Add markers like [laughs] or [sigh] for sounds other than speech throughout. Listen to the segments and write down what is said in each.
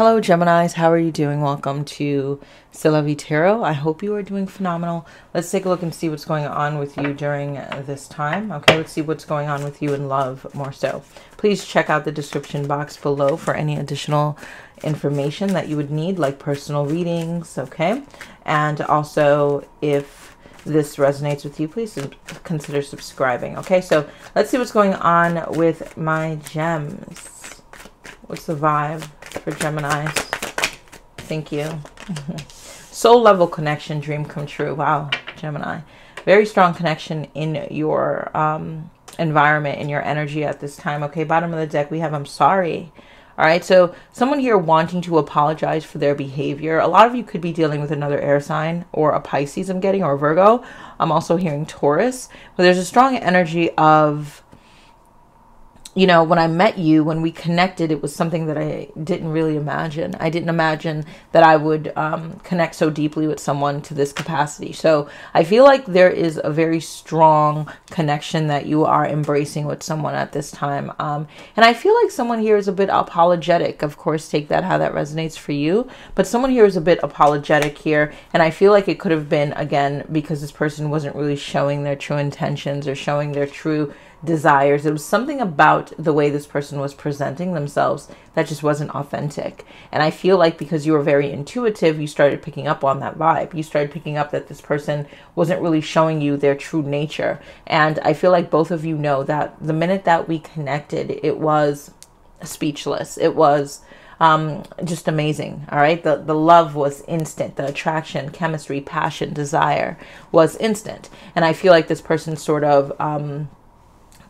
Hello, Geminis. How are you doing? Welcome to C'est La Vie Tarot. I hope you are doing phenomenal. Let's take a look and see what's going on with you during this time. Okay, let's see what's going on with you in love more so. Please check out the description box below for any additional information that you would need, like personal readings. Okay, and also if this resonates with you, please consider subscribing. Okay, so let's see what's going on with my gems. What's the vibe for Geminis? Thank you. [laughs] Soul level connection, dream come true. Wow, Gemini. Very strong connection in your um, environment, in your energy at this time. Okay, bottom of the deck, we have I'm sorry. All right, so someone here wanting to apologize for their behavior. A lot of you could be dealing with another air sign or a Pisces, I'm getting, or Virgo. I'm also hearing Taurus, but there's a strong energy of you know, when I met you, when we connected, it was something that I didn't really imagine. I didn't imagine that I would um, connect so deeply with someone to this capacity. So I feel like there is a very strong connection that you are embracing with someone at this time. Um, and I feel like someone here is a bit apologetic. Of course, take that how that resonates for you. But someone here is a bit apologetic here. And I feel like it could have been, again, because this person wasn't really showing their true intentions or showing their true desires. It was something about the way this person was presenting themselves that just wasn't authentic. And I feel like because you were very intuitive, you started picking up on that vibe. You started picking up that this person wasn't really showing you their true nature. And I feel like both of you know that the minute that we connected, it was speechless. It was um, just amazing. All right. The, the love was instant. The attraction, chemistry, passion, desire was instant. And I feel like this person sort of, um,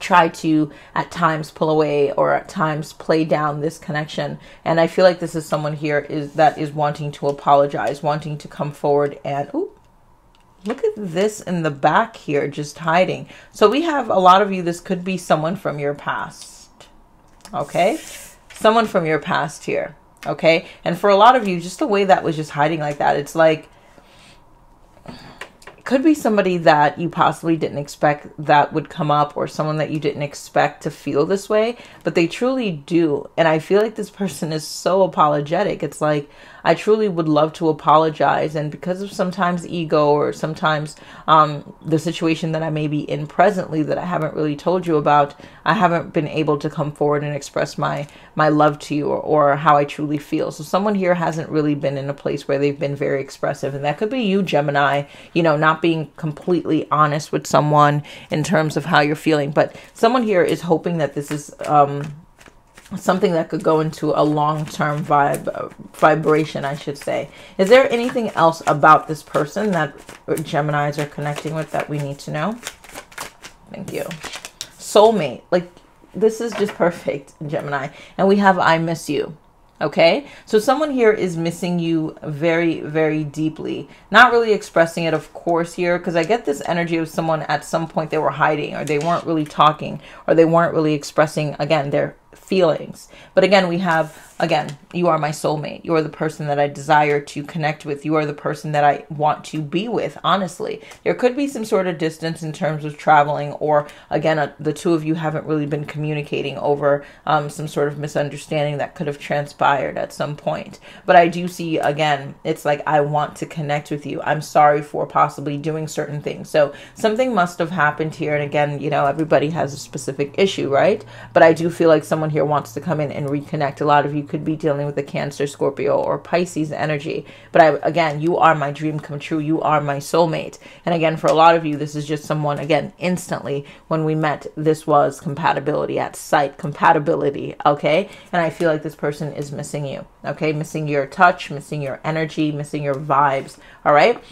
try to at times pull away or at times play down this connection. And i feel like this is someone here is that is wanting to apologize wanting to come forward and ooh, look at this in the back here just hiding. So we have a lot of you this could be someone from your past okay? Someone from your past here okay? And for a lot of you just the way that was just hiding like that it's like could be somebody that you possibly didn't expect that would come up or someone that you didn't expect to feel this way, but they truly do. And I feel like this person is so apologetic. It's like, I truly would love to apologize. And because of sometimes ego or sometimes um, the situation that I may be in presently that I haven't really told you about, I haven't been able to come forward and express my, my love to you or, or how I truly feel. So someone here hasn't really been in a place where they've been very expressive. And that could be you, Gemini, you know, not being completely honest with someone in terms of how you're feeling. But someone here is hoping that this is um, something that could go into a long-term vibe vibration i should say. Is there anything else about this person that geminis are connecting with that we need to know? Thank you. Soulmate. Like this is just [laughs] perfect gemini. And we have i miss you Okay, so someone here is missing you very, very deeply. Not really expressing it, of course, here, because I get this energy of someone at some point they were hiding, or they weren't really talking, or they weren't really expressing, again, their feelings. But again, we have Again, you are my soulmate. You are the person that I desire to connect with. You are the person that I want to be with, honestly. There could be some sort of distance in terms of traveling, or again, uh, the two of you haven't really been communicating over um, some sort of misunderstanding that could have transpired at some point. But I do see, again, it's like I want to connect with you. I'm sorry for possibly doing certain things. So something must have happened here. And again, you know, everybody has a specific issue, right? But I do feel like someone here wants to come in and reconnect. A lot of you could be dealing with a Cancer, Scorpio, or Pisces energy. But I, again, you are my dream come true. You are my soulmate. And again, for a lot of you, this is just someone, again, instantly when we met, this was compatibility at sight, compatibility. Okay. And I feel like this person is missing you. Okay. Missing your touch, missing your energy, missing your vibes. All right.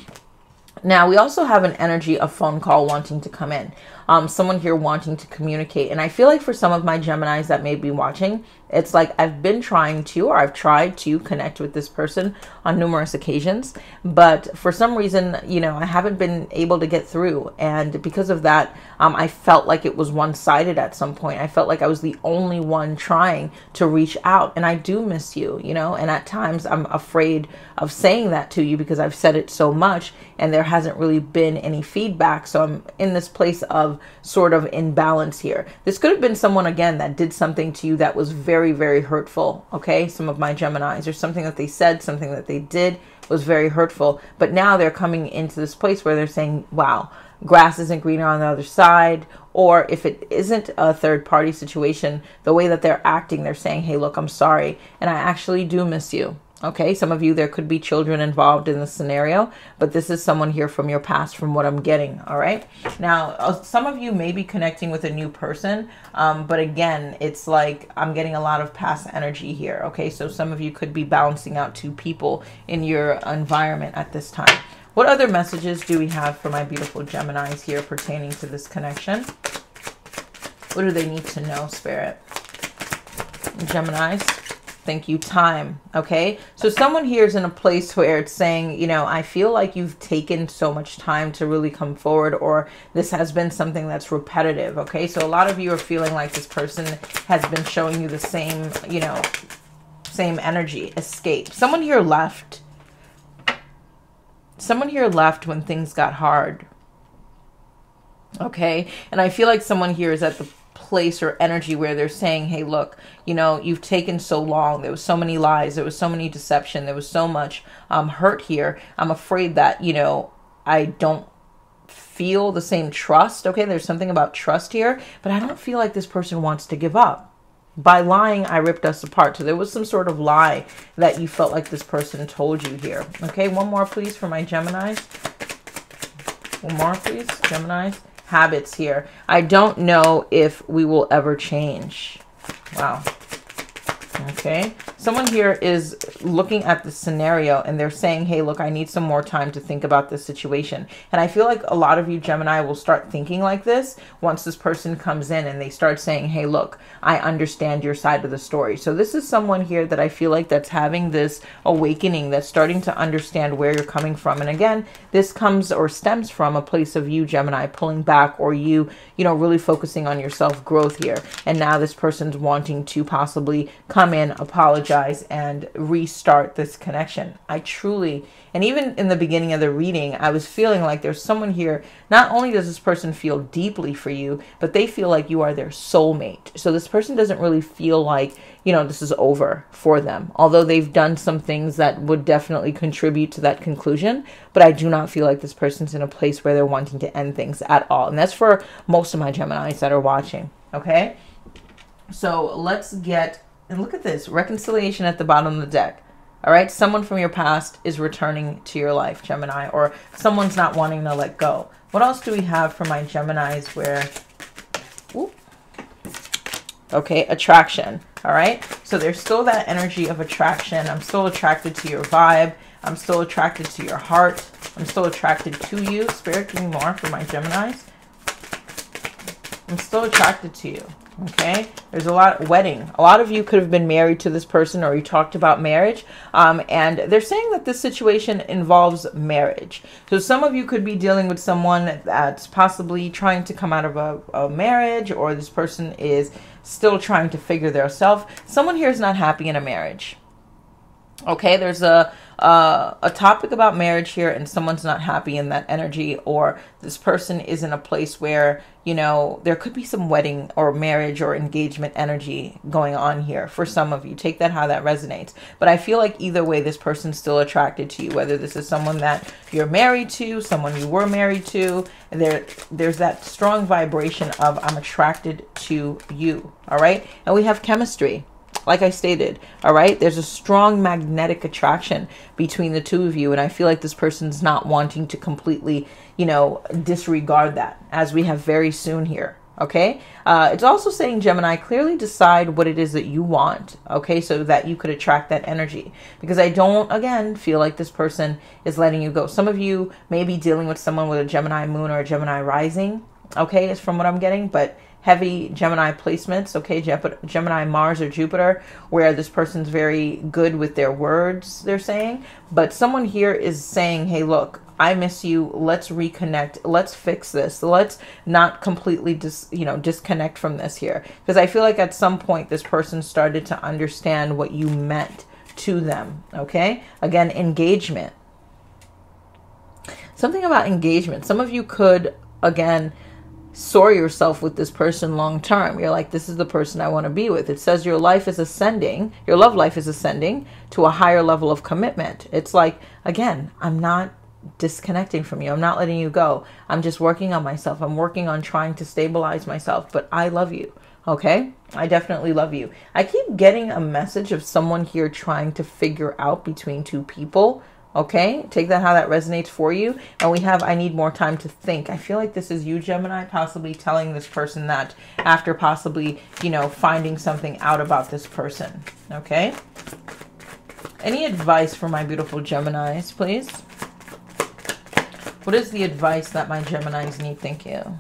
Now, we also have an energy of phone call wanting to come in. Um, someone here wanting to communicate. And I feel like for some of my Geminis that may be watching, it's like I've been trying to, or I've tried to connect with this person on numerous occasions, but for some reason, you know, I haven't been able to get through. And because of that, um, I felt like it was one sided at some point. I felt like I was the only one trying to reach out. And I do miss you, you know, and at times I'm afraid of saying that to you because I've said it so much and there hasn't really been any feedback. So I'm in this place of sort of imbalance here. This could have been someone, again, that did something to you that was very, very hurtful. Okay. Some of my Geminis, or something that they said, something that they did was very hurtful. But now they're coming into this place where they're saying, wow, grass isn't greener on the other side. Or if it isn't a third party situation, the way that they're acting, they're saying, hey, look, I'm sorry. And I actually do miss you. Okay, some of you, there could be children involved in this scenario, but this is someone here from your past, from what I'm getting. All right, now uh, some of you may be connecting with a new person, um, but again, it's like I'm getting a lot of past energy here. Okay, so some of you could be bouncing out two people in your environment at this time. What other messages do we have for my beautiful Geminis here pertaining to this connection? What do they need to know, Spirit? Geminis thank you time okay? So someone here is in a place where it's saying you know i feel like you've taken so much time to really come forward or this has been something that's repetitive okay? So a lot of you are feeling like this person has been showing you the same you know same energy escape. Someone here left. Someone here left when things got hard okay? And i feel like someone here is at the place or energy where they're saying, hey, look, you know, you've taken so long. There was so many lies. There was so many deception. There was so much um, hurt here. I'm afraid that, you know, I don't feel the same trust. Okay, there's something about trust here, but I don't feel like this person wants to give up. By lying, I ripped us apart. So there was some sort of lie that you felt like this person told you here. Okay, one more, please, for my Geminis. One more, please, Geminis habits here. I don't know if we will ever change. Wow. Okay. Someone here is looking at the scenario and they're saying, hey, look, I need some more time to think about this situation. And I feel like a lot of you, Gemini, will start thinking like this once this person comes in and they start saying, hey, look, I understand your side of the story. So this is someone here that I feel like that's having this awakening, that's starting to understand where you're coming from. And again, this comes or stems from a place of you, Gemini, pulling back or you, you know, really focusing on your self growth here. And now this person's wanting to possibly come in, apologize apologize and restart this connection. I truly, and even in the beginning of the reading, I was feeling like there's someone here. Not only does this person feel deeply for you, but they feel like you are their soulmate. So this person doesn't really feel like, you know, this is over for them. Although they've done some things that would definitely contribute to that conclusion, but I do not feel like this person's in a place where they're wanting to end things at all. And that's for most of my Geminis that are watching. Okay? So let's get and look at this reconciliation at the bottom of the deck. All right, someone from your past is returning to your life, Gemini, or someone's not wanting to let go. What else do we have for my Geminis where, okay, attraction. All right, so there's still that energy of attraction. I'm still attracted to your vibe. I'm still attracted to your heart. I'm still attracted to you. Spirit, give me more for my Geminis. I'm still attracted to you. Okay, there's a lot wedding. A lot of you could have been married to this person, or you talked about marriage. Um, and they're saying that this situation involves marriage. So some of you could be dealing with someone that's possibly trying to come out of a, a marriage, or this person is still trying to figure their self. Someone here is not happy in a marriage. Okay, there's a uh, a topic about marriage here and someone's not happy in that energy or this person is in a place where you know there could be some wedding or marriage or engagement energy going on here for some of you. Take that how that resonates. But i feel like either way this person's still attracted to you whether this is someone that you're married to someone you were married to there there's that strong vibration of i'm attracted to you. All right? And we have chemistry like I stated, all right, there's a strong magnetic attraction between the two of you. And I feel like this person's not wanting to completely, you know, disregard that as we have very soon here. Okay. Uh, it's also saying, Gemini, clearly decide what it is that you want. Okay. So that you could attract that energy. Because I don't, again, feel like this person is letting you go. Some of you may be dealing with someone with a Gemini moon or a Gemini rising. Okay. Is from what I'm getting. But heavy Gemini placements, okay, Gemini, Mars, or Jupiter, where this person's very good with their words, they're saying. But someone here is saying, hey, look, I miss you. Let's reconnect. Let's fix this. Let's not completely dis, you know, disconnect from this here. Because I feel like at some point this person started to understand what you meant to them. Okay. Again, engagement. Something about engagement. Some of you could, again, soar yourself with this person long term. You're like, this is the person I want to be with. It says your life is ascending, your love life is ascending to a higher level of commitment. It's like, again, I'm not disconnecting from you. I'm not letting you go. I'm just working on myself. I'm working on trying to stabilize myself, but I love you. Okay? I definitely love you. I keep getting a message of someone here trying to figure out between two people Okay, take that how that resonates for you. And we have I need more time to think. I feel like this is you, Gemini, possibly telling this person that after possibly, you know, finding something out about this person. Okay. Any advice for my beautiful Geminis, please? What is the advice that my Geminis need? Thank you.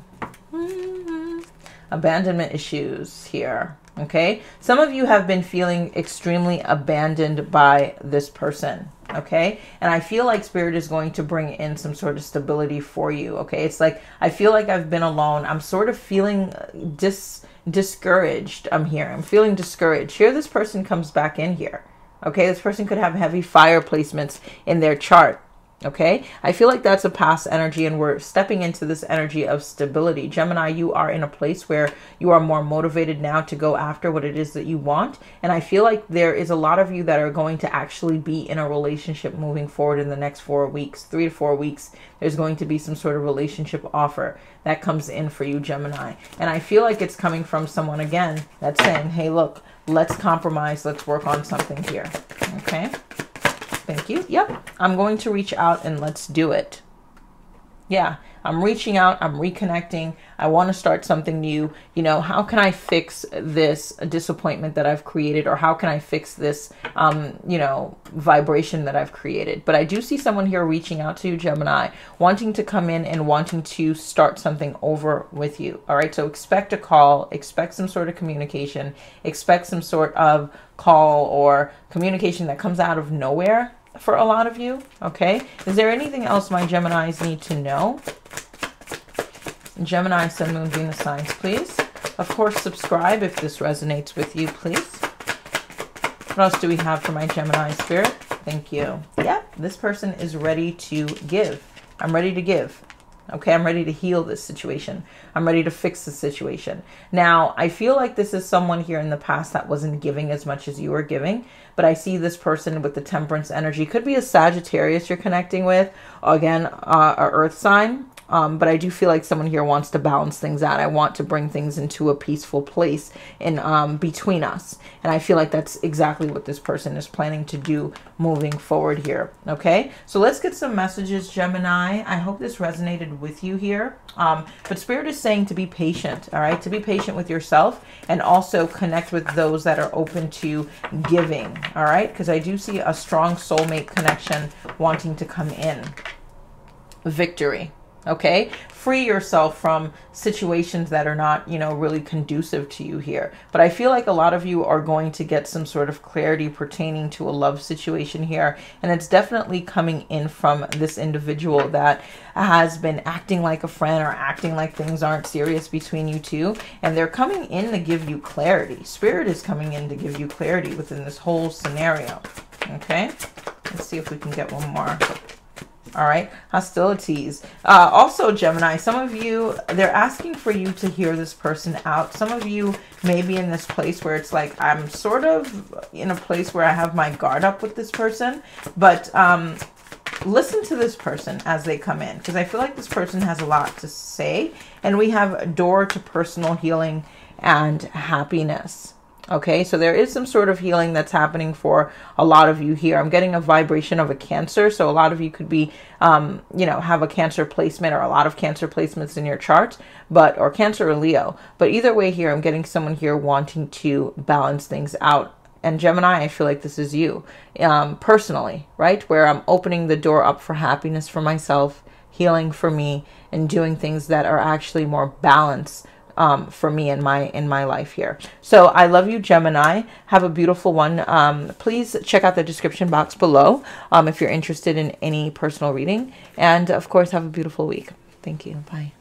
Abandonment issues here. Okay. Some of you have been feeling extremely abandoned by this person okay? And i feel like spirit is going to bring in some sort of stability for you okay? It's like i feel like i've been alone. I'm sort of feeling dis discouraged i'm here i'm feeling discouraged. Here this person comes back in here okay? This person could have heavy fire placements in their chart Okay, I feel like that's a past energy, and we're stepping into this energy of stability. Gemini, you are in a place where you are more motivated now to go after what it is that you want. And I feel like there is a lot of you that are going to actually be in a relationship moving forward in the next four weeks, three to four weeks. There's going to be some sort of relationship offer that comes in for you, Gemini. And I feel like it's coming from someone again that's saying, hey, look, let's compromise, let's work on something here. Okay. Thank you. Yep. I'm going to reach out and let's do it. Yeah, I'm reaching out, I'm reconnecting. I want to start something new. You know, how can I fix this disappointment that I've created or how can I fix this um, you know, vibration that I've created? But I do see someone here reaching out to you, Gemini, wanting to come in and wanting to start something over with you. All right? So expect a call, expect some sort of communication, expect some sort of call or communication that comes out of nowhere for a lot of you. Okay. Is there anything else my Geminis need to know? Gemini, Sun, Moon, Venus signs, please. Of course, subscribe if this resonates with you, please. What else do we have for my Gemini spirit? Thank you. Yep, this person is ready to give. I'm ready to give. Okay, I'm ready to heal this situation. I'm ready to fix the situation. Now, I feel like this is someone here in the past that wasn't giving as much as you were giving, but I see this person with the temperance energy. Could be a Sagittarius you're connecting with, again, uh, a earth sign. Um, but I do feel like someone here wants to balance things out. I want to bring things into a peaceful place in um, between us. And I feel like that's exactly what this person is planning to do moving forward here. Okay, so let's get some messages, Gemini. I hope this resonated with you here. Um, but Spirit is saying to be patient, all right? To be patient with yourself and also connect with those that are open to giving, all right? Because I do see a strong soulmate connection wanting to come in. Victory, okay? Free yourself from situations that are not you know really conducive to you here. But i feel like a lot of you are going to get some sort of clarity pertaining to a love situation here. And it's definitely coming in from this individual that has been acting like a friend or acting like things aren't serious between you two. And they're coming in to give you clarity. Spirit is coming in to give you clarity within this whole scenario. Okay? Let's see if we can get one more all right? Hostilities. Uh, also gemini some of you they're asking for you to hear this person out. Some of you may be in this place where it's like i'm sort of in a place where i have my guard up with this person but um listen to this person as they come in because i feel like this person has a lot to say and we have a door to personal healing and happiness Okay, so there is some sort of healing that's happening for a lot of you here. I'm getting a vibration of a cancer. So a lot of you could be, um, you know, have a cancer placement or a lot of cancer placements in your chart, but, or cancer or Leo. But either way here, I'm getting someone here wanting to balance things out. And Gemini, I feel like this is you um, personally, right? Where I'm opening the door up for happiness for myself, healing for me, and doing things that are actually more balanced um, for me in my in my life here. So I love you, Gemini. Have a beautiful one. Um, please check out the description box below um, if you're interested in any personal reading. And of course, have a beautiful week. Thank you. Bye.